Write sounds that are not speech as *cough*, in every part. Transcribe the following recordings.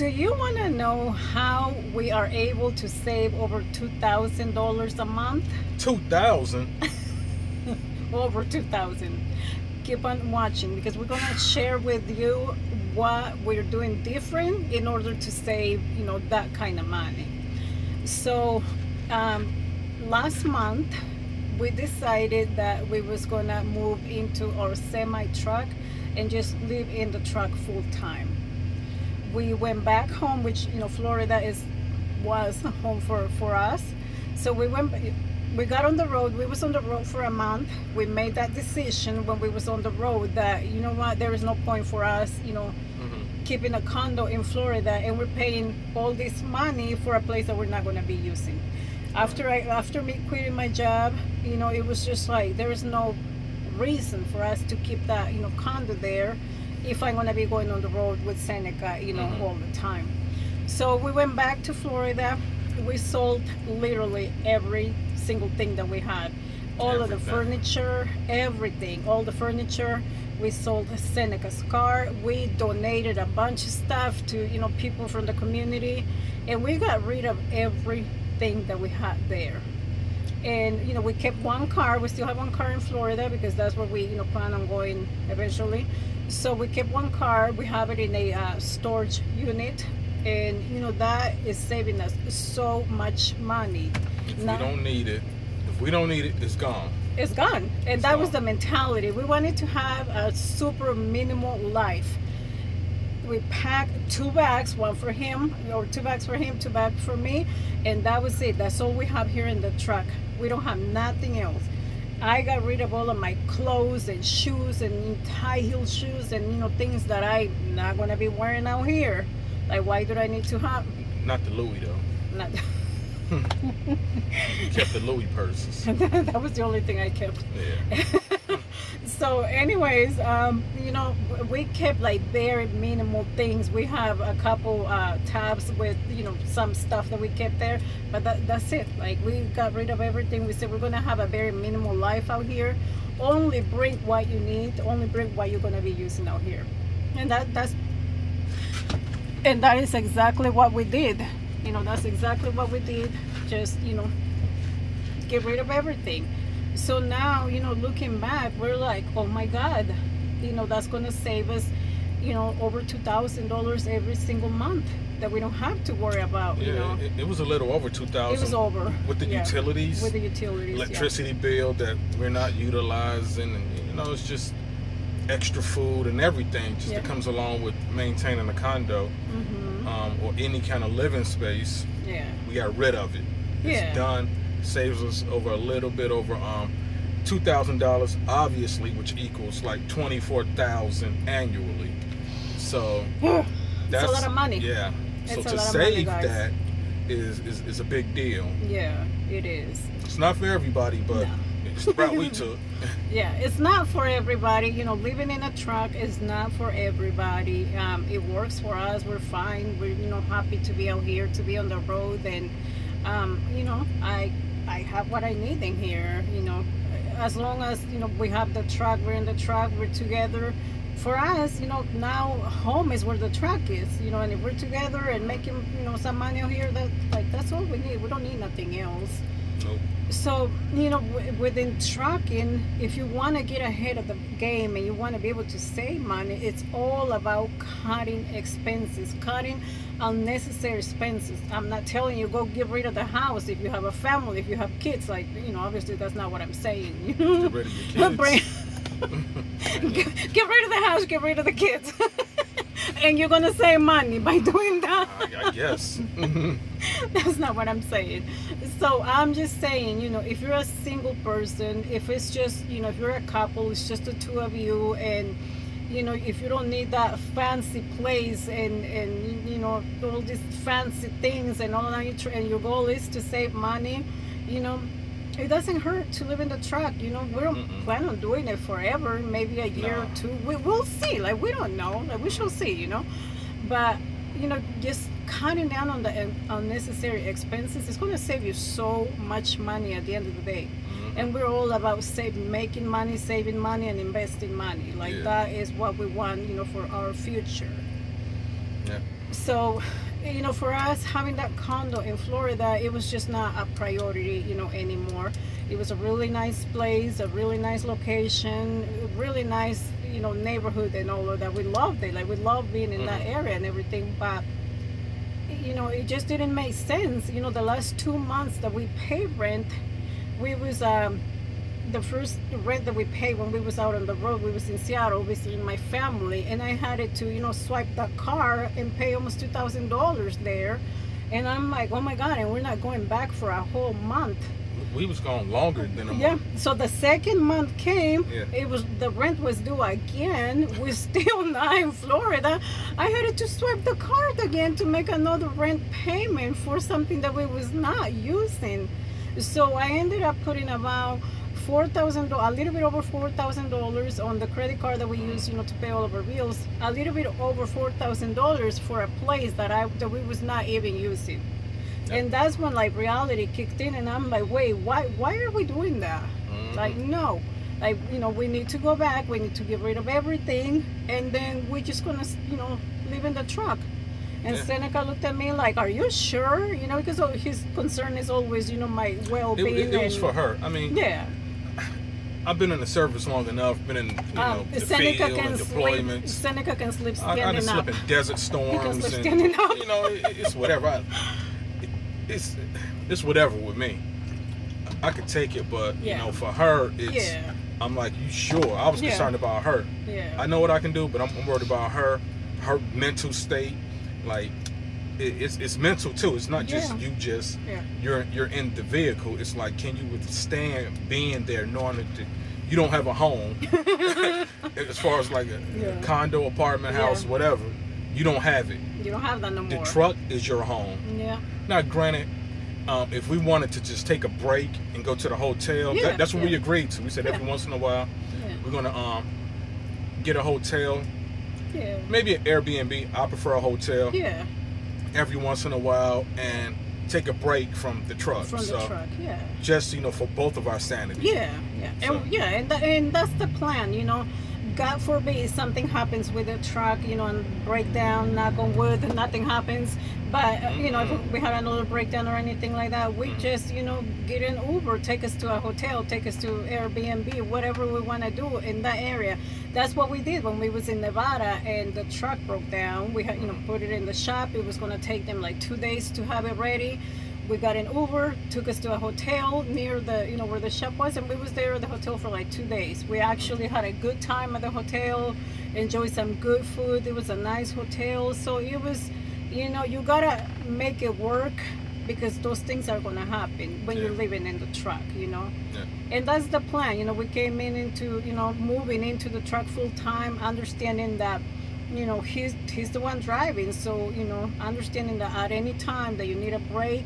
Do you want to know how we are able to save over $2,000 a month? 2000 *laughs* Over 2000 Keep on watching because we're going *sighs* to share with you what we're doing different in order to save, you know, that kind of money. So, um, last month we decided that we was going to move into our semi truck and just live in the truck full time we went back home, which you know Florida is was home for for us. So we went. We got on the road. We was on the road for a month. We made that decision when we was on the road that you know what, there is no point for us, you know, Mhm. keeping a condo in Florida and we're paying all this money for a place that we're not going to be using. After I after me quitting my job, you know, it was just like there is no reason for us to keep that you know condo there if I'm going to be going on the road with Seneca, you know, Mhm. all the time. So we went back to Florida. We sold literally every single thing that we had. All of the furniture, everything, all the furniture. We sold Seneca's car. We donated a bunch of stuff to, you know, people from the community. And we got rid of everything that we had there. And, you know, we kept one car. We still have one car in Florida because that's where we, you know, plan on going eventually. So we kept one car. We have it in a uh, storage unit. And, you know, that is saving us so much money. If Now- we don't need it, if we don't need it, it's gone. it's gone and that was the mentality we wanted to have a super minimal life we packed two bags one for him or two bags for him two bags for me and that was it that's all we have here in the truck we don't have nothing else i got rid of all of my clothes and shoes and high heel shoes and you know things that i'm not going to be wearing out here like why do i need to have Not the Louis though. not *laughs* You kept the Louis purses. *laughs* that was the only thing i kept Yeah. *laughs* *laughs* so anyways um you know we kept like very minimal things. We have a couple uh tabs with you know some stuff that we kept there but that, that's it. Like we got rid of everything. We said we're gonna have a very minimal life out here. Only bring what you need only bring what you're gonna be using out here. And that that's and that is exactly what we did. You know that's exactly what we did. Just you know get rid of everything so now you know looking back we're like oh my god you know that's going to save us you know over two thousand dollars every single month that we don't have to worry about you know Yeah, it, it was a little over two thousand. it was over with the yeah, utilities, with the utilities yeah. electricity bill that we're not utilizing, and you know it's just extra food and everything just Yeah. that comes along with maintaining a condo hmm um, or any kind of living space. yeah We got rid of it. It's Yeah. done. Saves us over a little bit over um, two thousand dollars, obviously, which equals like twenty four thousand annually. So it's that's a lot of money Yeah. It's so to of money, save that is, is is a big deal. yeah it is It's not for everybody, but No. it's the route we *laughs* took. yeah it's not for everybody you know living in a truck is not for everybody um, it works for us we're fine we're you know happy to be out here to be on the road and um, you know i i have what i need in here you know. As long as you know we have the truck we're in the truck we're together. For us you know now home is where the truck is you know and if we're together and making you know some money out here that like that's all we need. We don't need nothing else. Nope. so you know w- within trucking if you want to get ahead of the game and you want to be able to save money it's all about cutting expenses cutting unnecessary expenses i'm not telling you go get rid of the house if you have a family if you have kids like you know obviously that's not what i'm saying you *laughs* know Get rid of your kids. *laughs* Get, get rid of the house get rid of the kids *laughs* and you're gonna save money by doing that I, I guess. that's not what I'm saying. So I'm just saying, you know, if you're a single person, if it's just, you know, if you're a couple, it's just the two of you, and you know, if you don't need that fancy place and and you know all these fancy things and all that, you and your goal is to save money, you know. It doesn't hurt to live in the truck, you know. We don't Mm-mm. plan on doing it forever, maybe a year No. or two. We, we'll see. Like we don't know. Like we shall see, you know. But you know, just cutting down on the unnecessary expenses is going to save you so much money at the end of the day. Mhm. And we're all about saving, making money, saving money, and investing money. Like Yeah. that is what we want, you know, for our future. Yeah. so you know for us having that condo in florida it was just not a priority you know anymore it was a really nice place a really nice location really nice you know neighborhood and all of that we loved it like we loved being in that Mhm. area and everything but you know it just didn't make sense. You know the last two months that we paid rent we was um the first rent that we paid when we was out on the road we was in seattle visiting my family and i had it to you know swipe that car and pay almost two thousand dollars there. And i'm like oh my god and we're not going back for a whole month We was gone longer than a yeah month. so the second month came Yeah. it was the rent was due again. *laughs* We're still not in florida. I had to swipe the card again to make another rent payment for something that we was not using. So i ended up putting about four thousand a little bit over four thousand dollars on the credit card that we use you know to pay all of our bills. A little bit over four thousand dollars for a place that i that we was not even using Yeah. and that's when like reality kicked in and i'm like wait why why are we doing that Mhm. like no like you know we need to go back we need to get rid of everything and then we're just gonna you know live in the truck and Yeah. Seneca looked at me like, "Are you sure?" You know, because his concern is always, you know, my well-being. it, it was and- for her. I mean, Yeah, I've been in the service long enough. Been in you know um, the Seneca field can and sleep. deployments. Seneca can sleep standing I, I up. sleep in desert storms sleep and standing up. you know it, it's whatever. I, it, it's it's whatever with me. I could take it, but Yeah. you know, for her, it's. Yeah, I'm like, you sure? I was Yeah. concerned about her. yeah, I know what I can do, but I'm, I'm worried about her, her mental state. Like, it, it's it's mental too. It's not just you. Just yeah, you're you're in the vehicle. It's like, can you withstand being there, knowing that you don't have a home, *laughs* *laughs* as far as like a, Yeah. condo, apartment, house, whatever. You don't have it. you don't have that no The more. The truck is your home. Yeah, Now, granted, um, if we wanted to just take a break and go to the hotel, Yeah, that, that's what we agreed to. We said every once in a while yeah, we're gonna um get a hotel, yeah, maybe an Airbnb. I prefer a hotel yeah. every once in a while and take a break from the truck. From the truck. Yeah. just you know for both of our sanity. Yeah, yeah, So- and, yeah, and, tha- and that's the plan. You know, God forbid something happens with the truck, you know, and breakdown. Knock on wood, and *laughs* nothing happens. But uh, you know, if we have another breakdown or anything like that, we Mhm. just you know get an Uber, take us to a hotel, take us to Airbnb, whatever we want to do in that area. That's what we did when we was in Nevada and the truck broke down. We had you know put it in the shop. It was gonna take them like two days to have it ready we got an uber took us to a hotel near the you know where the shop was and we was there at the hotel for like two days. We actually had a good time at the hotel enjoyed some good food. It was a nice hotel. So it was you know you gotta make it work because those things are gonna happen when you're living in the truck you know? Yeah. and that's the plan you know we came in into you know moving into the truck full time understanding that you know he's he's the one driving. So you know understanding that at any time that you need a break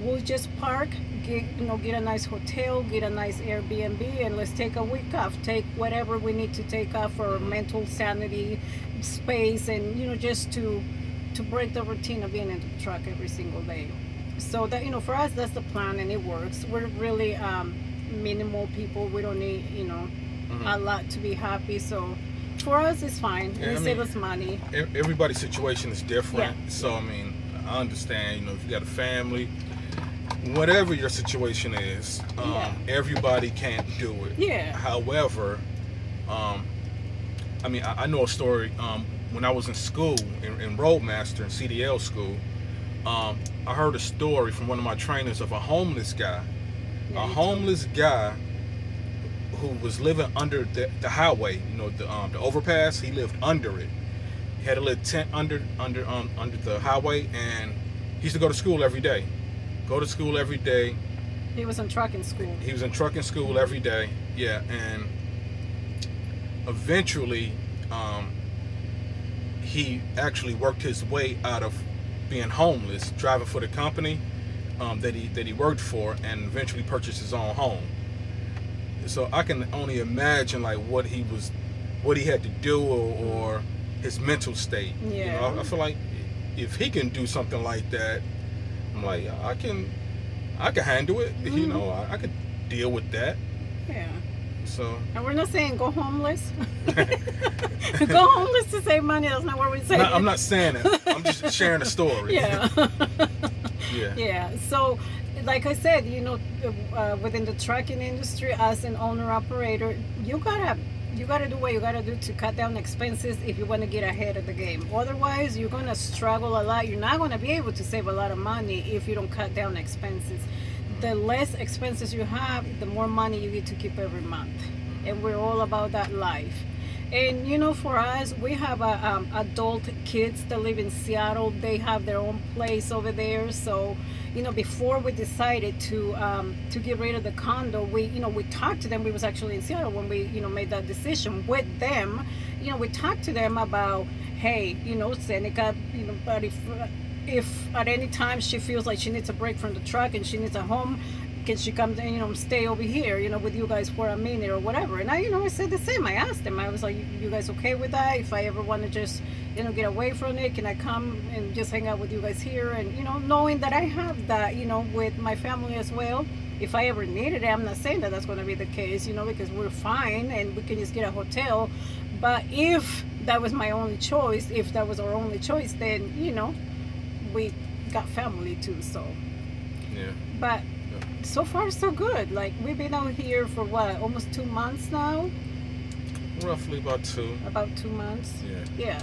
we'll just park get you know get a nice hotel get a nice airbnb and let's take a week off. Take whatever we need to take off for mental sanity space and you know just to to break the routine of being in the truck every single day. So that you know for us that's the plan and it works. We're really um minimal people. We don't need you know Mhm. a lot to be happy. So for us it's fine. Yeah, it I save mean- us money. Everybody's situation is different, Yeah. so I mean, I understand. You know, if you got a family, whatever your situation is, um, Yeah. everybody can't do it. yeah However, um, I mean, I, I know a story. Um, when I was in school, in, in Roadmaster in CDL school, um, I heard a story from one of my trainers of a homeless guy. Yeah, a homeless guy who was living under the, the highway, you know, the um, the overpass. He lived under it. He had a little tent under under um, under the highway, and he used to go to school every day. Go to school every day. he was in trucking school He was in trucking school every day. Yeah, and eventually, um, he actually worked his way out of being homeless, driving for the company um, that he that he worked for, and eventually purchased his own home. So I can only imagine like what he was, what he had to do, or, or his mental state. You Yeah. know, I, I feel like if he can do something like that, I'm like I can, I can handle it. You Mhm. know, I, I could deal with that. yeah So And we're not saying go homeless. *laughs* *laughs* go homeless to save money. That's not what we're saying. No, I'm not saying it. I'm just *laughs* sharing a story. Yeah. Yeah. yeah. So, like I said, you know, uh, within the trucking industry, as an owner operator, you gotta you gotta do what you gotta do to cut down expenses if you want to get ahead of the game. Otherwise, you're gonna struggle a lot. You're not gonna be able to save a lot of money if you don't cut down expenses. The less expenses you have, the more money you get to keep every month, and we're all about that life. And you know, for us, we have a, um, adult kids that live in Seattle. They have their own place over there. So, you know, before we decided to um, to get rid of the condo, we you know we talked to them. We was actually in Seattle when we you know made that decision with them. You know, we talked to them about, hey, you know, Seneca, you know, but if if at any time she feels like she needs a break from the truck and she needs a home, can she come and you know stay over here you know with you guys for a minute or whatever? And i you know i said the same. I asked them. I was like you guys okay with that? If i ever want to just you know get away from it can i come and just hang out with you guys here? And you know knowing that i have that you know with my family as well if i ever needed it i'm not saying that that's going to be the case you know because we're fine and we can just get a hotel. But if that was my only choice if that was our only choice then you know we got family too so. Yeah. but so far so good like we've been out here for what almost two months now Roughly about two. about two months Yeah. yeah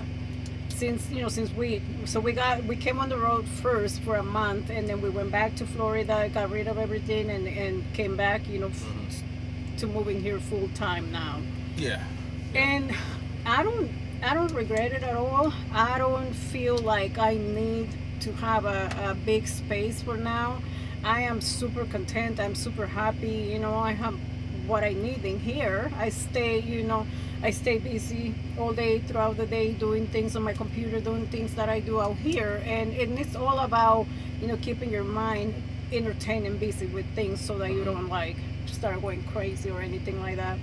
since you know since we so we got we came on the road first for a month and then we went back to florida got rid of everything and and came back you know f- Mhm. to moving here full time now Yeah. and i don't i don't regret it at all i don't feel like i need to have a, a big space for now i am super content i'm super happy you know i have what i need in here. I stay you know i stay busy all day throughout the day doing things on my computer doing things that i do out here. And, and it's all about you know keeping your mind entertained and busy with things so that you mm-hmm. don't like start going crazy or anything like that.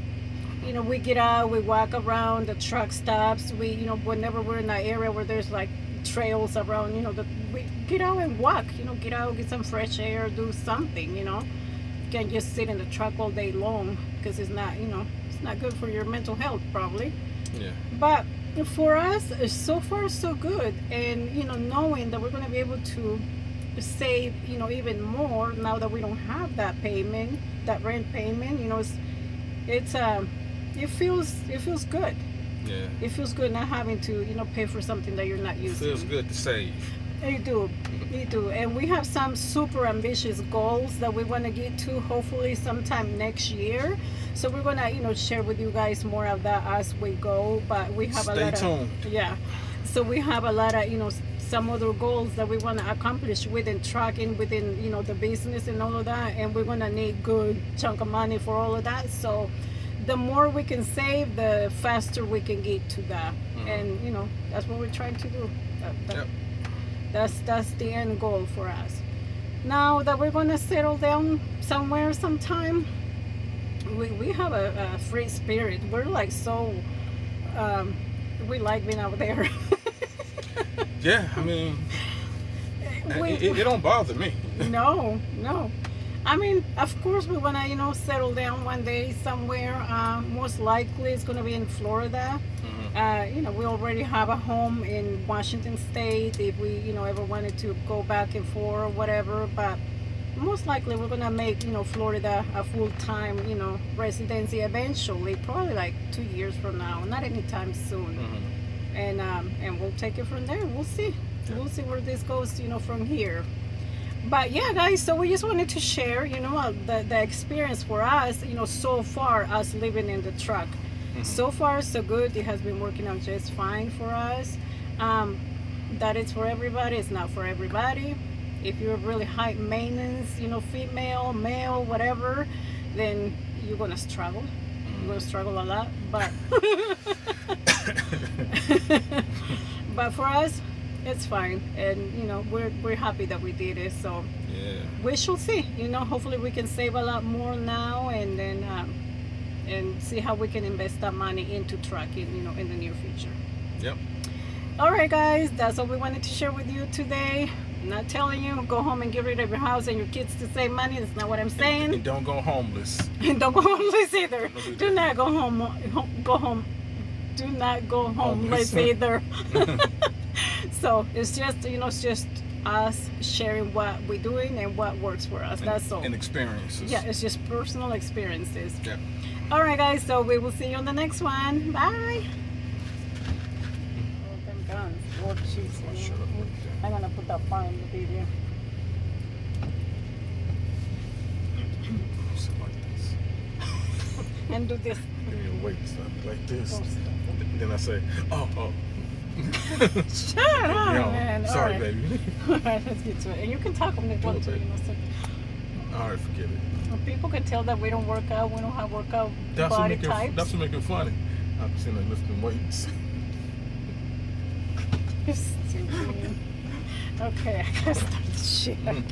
You know, we get out, we walk around, the truck stops. We, you know, whenever we're in that area where there's like trails around, you know, the, we get out and walk. You know, get out, get some fresh air, do something. You know, you can't just sit in the truck all day long because it's not, you know, it's not good for your mental health probably. Yeah. But for us, it's so far so good, and you know, knowing that we're going to be able to save, you know, even more now that we don't have that payment, that rent payment. You know, it's it's um, it feels it feels good. Yeah. It feels good not having to, you know, pay for something that you're not using. It feels good to save. You do, you do, and we have some super ambitious goals that we want to get to. Hopefully, sometime next year. So we're gonna, you know, share with you guys more of that as we go. But we have a lot tuned. of yeah. So we have a lot of, you know, some other goals that we want to accomplish within trucking, within you know the business and all of that, and we're gonna need good chunk of money for all of that. So the more we can save, the faster we can get to that. Mhm. And you know, that's what we're trying to do. That- that- Yep. That's that's the end goal for us. Now that we're gonna settle down somewhere sometime, we, we have a, a free spirit. We're like so um, we like being out there. *laughs* Yeah. I mean, We- it, it, it don't bother me. no, no. I mean, of course, we wanna you know settle down one day somewhere. Uh, most likely, it's gonna be in Florida. Mhm. Uh, you know, we already have a home in Washington State. If we, you know, ever wanted to go back and forth or whatever, but most likely we're gonna make, you know, Florida a full-time, you know, residency eventually. Probably like two years from now, not anytime soon. Mhm. And um, and we'll take it from there. We'll see. We'll see where this goes, you know, from here. But yeah, guys. So we just wanted to share, you know, uh, the the experience for us, you know, so far us living in the truck. Mhm. so far so good. It has been working out just fine for us. Um, that it's for everybody. It's not for everybody. If you're really high maintenance you know female male whatever then you're gonna struggle. You're gonna struggle a lot but *laughs* *laughs* but for us it's fine and you know we're we're happy that we did it so Yeah. we shall see you know hopefully we can save a lot more now and then um, and see how we can invest that money into trucking you know in the near future Yep. all right guys that's all we wanted to share with you today I'm not telling you go home and get rid of your house and your kids to save money. That's not what I'm saying. And don't go homeless. *laughs* And don't go homeless either. Do Do not go home. home- Go home. Do not go homeless Homeless. either. *laughs* *laughs* so it's just you know it's just us sharing what we're doing and what works for us. That's all. And experiences. Yeah, it's just personal experiences. Yeah. All right, guys. So we will see you on the next one. Bye. Oh, them guns. Lord Jesus. Oh. I'm gonna put that part in the video. *coughs* Sit like this. And do this. *laughs* Give me a weight like this. Oh. Then I say, oh, oh. Shut up, Yo, man. Sorry, right. baby. *laughs* All right, let's get to it. And you can talk on the Do one it, too. You know, so All right, forget it. when people can tell that we don't work out. We don't have workout That's what body make it. That's what make it funny. I've seen her lifting weights. *laughs* You're stupid. *laughs* okay, I gotta start this shit hmm. again.